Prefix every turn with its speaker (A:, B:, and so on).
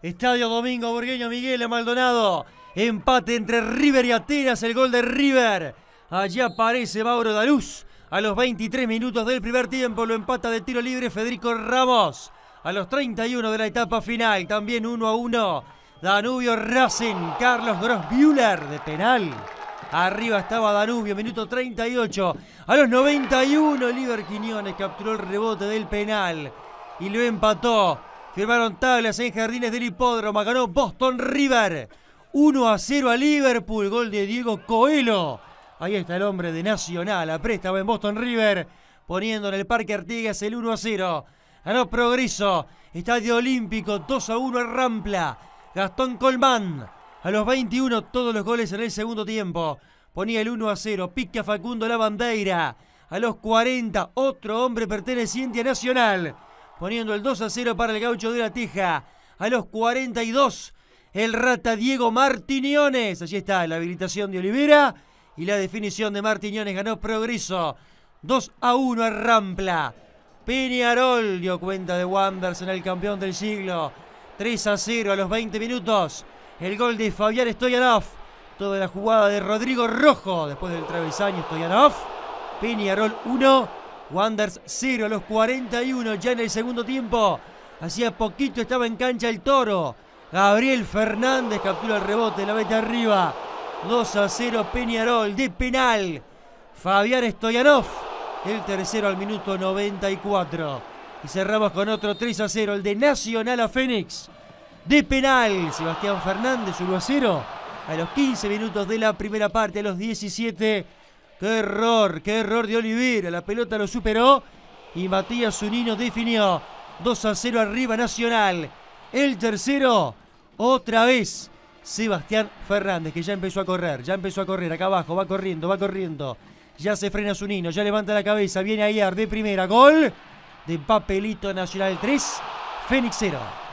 A: Estadio Domingo Burgueño Miguel Maldonado. Empate entre River y Atenas, el gol de River. Allí aparece Mauro Daluz. A los 23 minutos del primer tiempo lo empata de tiro libre Federico Ramos. A los 31 de la etapa final, también 1 a 1. Danubio Racing, Carlos Grossbühler de penal. Arriba estaba Danubio, minuto 38. A los 91, Liber Quiñones capturó el rebote del penal y lo empató. Firmaron tablas en Jardines del Hipódromo. Ganó Boston River. 1 a 0 a Liverpool. Gol de Diego Coelho. Ahí está el hombre de Nacional. A préstamo en Boston River. Poniendo en el Parque Artigas el 1 a 0. Ganó Progreso. Estadio Olímpico 2 a 1 a Rampla. Gastón Colmán. A los 21 todos los goles en el segundo tiempo. Ponía el 1 a 0. Pica Facundo La Bandeira. A los 40 otro hombre perteneciente a Nacional poniendo el 2 a 0 para el gaucho de la Teja. A los 42, el rata Diego Martiniones. Allí está la habilitación de Olivera y la definición de Martiniones ganó progreso. 2 a 1 a Rampla. Peñarol dio cuenta de Wanders en el campeón del siglo. 3 a 0 a los 20 minutos. El gol de Fabián Stoyanov. Toda la jugada de Rodrigo Rojo después del travesaño Stoyanov. Peñarol 1, Wanders 0 a los 41 ya en el segundo tiempo. Hacía poquito estaba en cancha el toro. Gabriel Fernández captura el rebote, la mete arriba. 2 a 0 Peñarol de penal. Fabián Stoyanov, el tercero al minuto 94. Y cerramos con otro 3 a 0, el de Nacional a Fénix. De penal, Sebastián Fernández 1 a 0. A los 15 minutos de la primera parte, a los 17 Qué error, qué error de Olivera. La pelota lo superó y Matías Zunino definió. 2 a 0 arriba Nacional. El tercero, otra vez, Sebastián Fernández, que ya empezó a correr, ya empezó a correr acá abajo, va corriendo, va corriendo. Ya se frena Zunino, ya levanta la cabeza, viene Ayer de primera. Gol de Papelito Nacional 3, Fénix 0.